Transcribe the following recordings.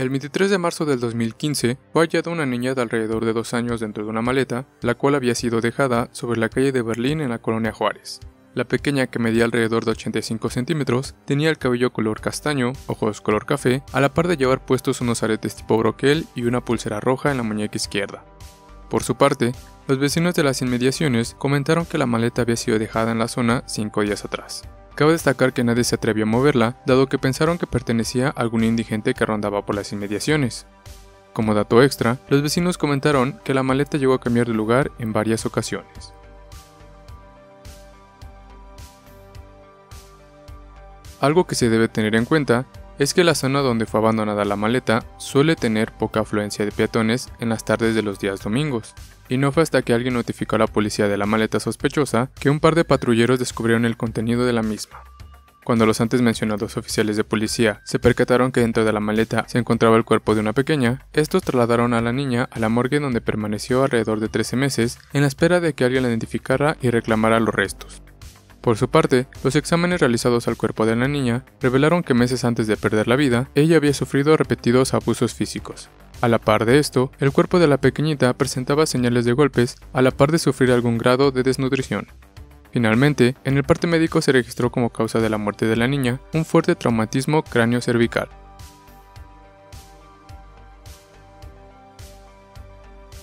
El 23 de marzo del 2015 fue hallada una niña de alrededor de dos años dentro de una maleta, la cual había sido dejada sobre la calle de Berlín en la colonia Juárez. La pequeña, que medía alrededor de 85 centímetros, tenía el cabello color castaño, ojos color café, a la par de llevar puestos unos aretes tipo broquel y una pulsera roja en la muñeca izquierda. Por su parte, los vecinos de las inmediaciones comentaron que la maleta había sido dejada en la zona cinco días atrás. Cabe destacar que nadie se atrevió a moverla, dado que pensaron que pertenecía a algún indigente que rondaba por las inmediaciones. Como dato extra, los vecinos comentaron que la maleta llegó a cambiar de lugar en varias ocasiones. Algo que se debe tener en cuenta es que la zona donde fue abandonada la maleta suele tener poca afluencia de peatones en las tardes de los días domingos, y no fue hasta que alguien notificó a la policía de la maleta sospechosa que un par de patrulleros descubrieron el contenido de la misma. Cuando los antes mencionados oficiales de policía se percataron que dentro de la maleta se encontraba el cuerpo de una pequeña, estos trasladaron a la niña a la morgue donde permaneció alrededor de 13 meses en la espera de que alguien la identificara y reclamara los restos. Por su parte, los exámenes realizados al cuerpo de la niña revelaron que meses antes de perder la vida, ella había sufrido repetidos abusos físicos. A la par de esto, el cuerpo de la pequeñita presentaba señales de golpes, a la par de sufrir algún grado de desnutrición. Finalmente, en el parte médico se registró como causa de la muerte de la niña un fuerte traumatismo cráneo-cervical.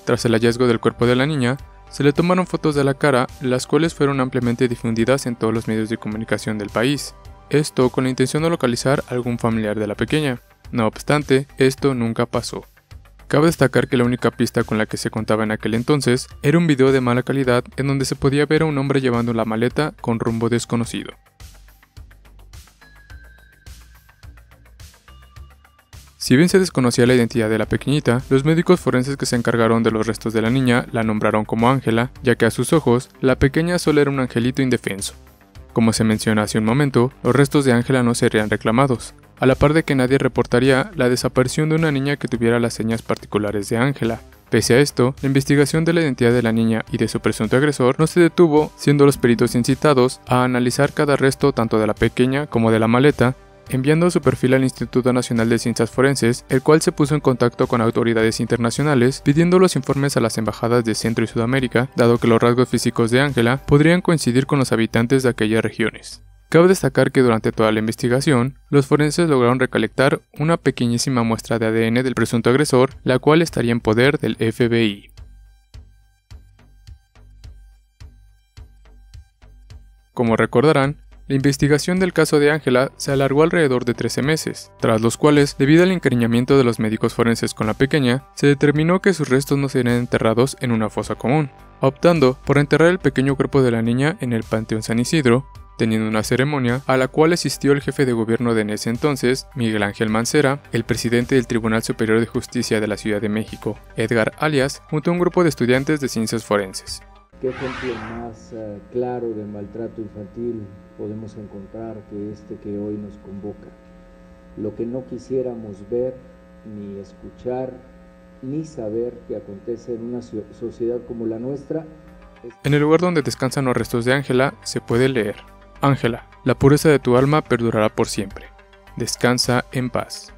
Tras el hallazgo del cuerpo de la niña, se le tomaron fotos de la cara, las cuales fueron ampliamente difundidas en todos los medios de comunicación del país. Esto con la intención de localizar a algún familiar de la pequeña. No obstante, esto nunca pasó. Cabe destacar que la única pista con la que se contaba en aquel entonces era un video de mala calidad en donde se podía ver a un hombre llevando la maleta con rumbo desconocido. Si bien se desconocía la identidad de la pequeñita, los médicos forenses que se encargaron de los restos de la niña la nombraron como Ángela, ya que a sus ojos, la pequeña solo era un angelito indefenso. Como se menciona hace un momento, los restos de Ángela no serían reclamados, a la par de que nadie reportaría la desaparición de una niña que tuviera las señas particulares de Ángela. Pese a esto, la investigación de la identidad de la niña y de su presunto agresor no se detuvo, siendo los peritos incitados a analizar cada resto tanto de la pequeña como de la maleta enviando su perfil al Instituto Nacional de Ciencias Forenses, el cual se puso en contacto con autoridades internacionales pidiendo los informes a las embajadas de Centro y Sudamérica, dado que los rasgos físicos de Ángela podrían coincidir con los habitantes de aquellas regiones. Cabe destacar que durante toda la investigación, los forenses lograron recolectar una pequeñísima muestra de ADN del presunto agresor, la cual estaría en poder del FBI. Como recordarán, la investigación del caso de Ángela se alargó alrededor de 13 meses, tras los cuales, debido al encariñamiento de los médicos forenses con la pequeña, se determinó que sus restos no serían enterrados en una fosa común, optando por enterrar el pequeño cuerpo de la niña en el Panteón San Isidro, teniendo una ceremonia a la cual asistió el jefe de gobierno de en ese entonces, Miguel Ángel Mancera, el presidente del Tribunal Superior de Justicia de la Ciudad de México, Edgar Alias, junto a un grupo de estudiantes de ciencias forenses. ¿Qué ejemplo más uh, claro de maltrato infantil podemos encontrar que este que hoy nos convoca? Lo que no quisiéramos ver, ni escuchar, ni saber que acontece en una sociedad como la nuestra. En el lugar donde descansan los restos de Ángela se puede leer, Ángela, la pureza de tu alma perdurará por siempre. Descansa en paz.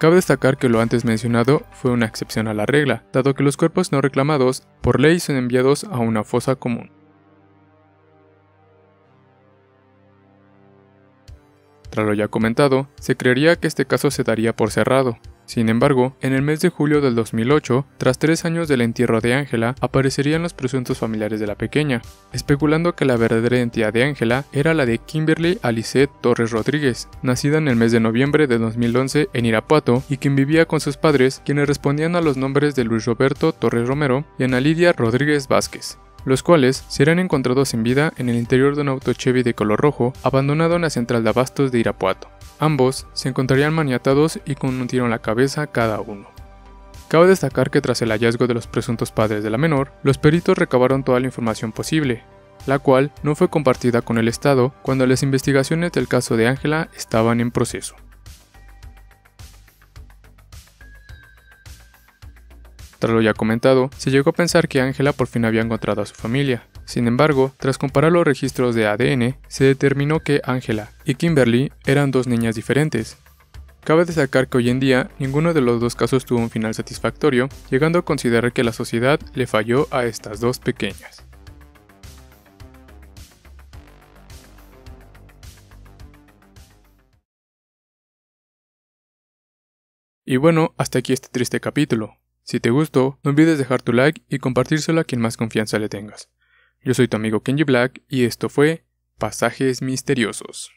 Cabe destacar que lo antes mencionado fue una excepción a la regla, dado que los cuerpos no reclamados por ley son enviados a una fosa común. Tras lo ya comentado, se creería que este caso se daría por cerrado, sin embargo, en el mes de julio del 2008, tras tres años del entierro de Ángela, aparecerían los presuntos familiares de la pequeña, especulando que la verdadera identidad de Ángela era la de Kimberly Alicet Torres Rodríguez, nacida en el mes de noviembre de 2011 en Irapuato y quien vivía con sus padres, quienes respondían a los nombres de Luis Roberto Torres Romero y Ana Lidia Rodríguez Vázquez los cuales serán encontrados en vida en el interior de un auto Chevy de color rojo abandonado en la central de abastos de Irapuato. Ambos se encontrarían maniatados y con un tiro en la cabeza cada uno. Cabe destacar que tras el hallazgo de los presuntos padres de la menor, los peritos recabaron toda la información posible, la cual no fue compartida con el Estado cuando las investigaciones del caso de Ángela estaban en proceso. Tras lo ya comentado, se llegó a pensar que Ángela por fin había encontrado a su familia, sin embargo, tras comparar los registros de ADN, se determinó que Angela y Kimberly eran dos niñas diferentes. Cabe destacar que hoy en día ninguno de los dos casos tuvo un final satisfactorio, llegando a considerar que la sociedad le falló a estas dos pequeñas. Y bueno, hasta aquí este triste capítulo. Si te gustó, no olvides dejar tu like y compartírselo a quien más confianza le tengas. Yo soy tu amigo Kenji Black y esto fue Pasajes Misteriosos.